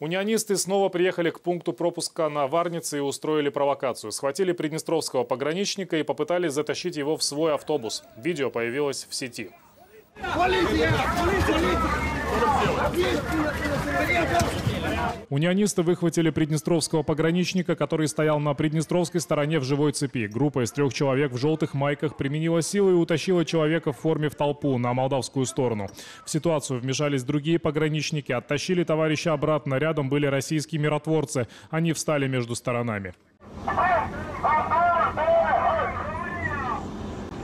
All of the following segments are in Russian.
Унионисты снова приехали к пункту пропуска на Варнице и устроили провокацию. Схватили приднестровского пограничника и попытались затащить его в свой автобус. Видео появилось в сети. Унионисты выхватили приднестровского пограничника, который стоял на приднестровской стороне в живой цепи. Группа из трех человек в желтых майках применила силу и утащила человека в форме в толпу на молдавскую сторону. В ситуацию вмешались другие пограничники, оттащили товарища обратно. Рядом были российские миротворцы. Они встали между сторонами.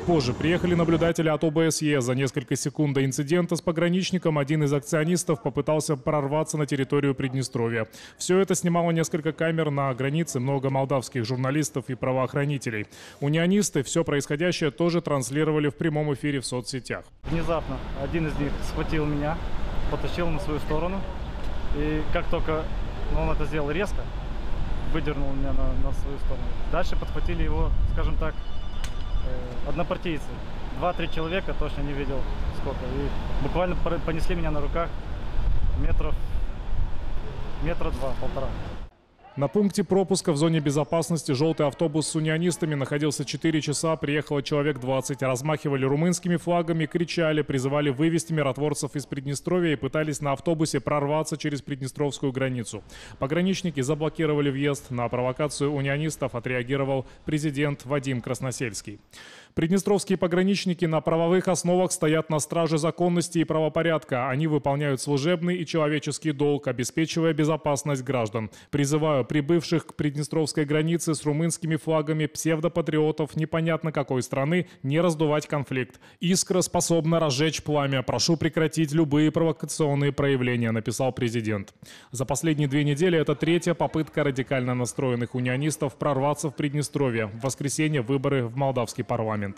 Позже приехали наблюдатели от ОБСЕ. За несколько секунд до инцидента с пограничником один из акционистов попытался прорваться на территорию Приднестровья. Все это снимало несколько камер на границе, много молдавских журналистов и правоохранителей. Унионисты все происходящее тоже транслировали в прямом эфире в соцсетях. Внезапно один из них схватил меня, потащил на свою сторону. И как только он это сделал резко, выдернул меня на, на свою сторону. Дальше подхватили его, скажем так, однопартийцы. Два-три человека, точно не видел сколько. И буквально понесли меня на руках метров, метра два, полтора. На пункте пропуска в зоне безопасности желтый автобус с унионистами находился 4 часа, приехало человек 20, размахивали румынскими флагами, кричали, призывали вывести миротворцев из Приднестровья и пытались на автобусе прорваться через приднестровскую границу. Пограничники заблокировали въезд. На провокацию унионистов отреагировал президент Вадим Красносельский. Приднестровские пограничники на правовых основах стоят на страже законности и правопорядка. Они выполняют служебный и человеческий долг, обеспечивая безопасность граждан. Призываю прибывших к приднестровской границе с румынскими флагами псевдопатриотов непонятно какой страны не раздувать конфликт. Искра способна разжечь пламя. Прошу прекратить любые провокационные проявления, написал президент. За последние две недели это третья попытка радикально настроенных унионистов прорваться в Приднестровье. В воскресенье выборы в молдавский парламент.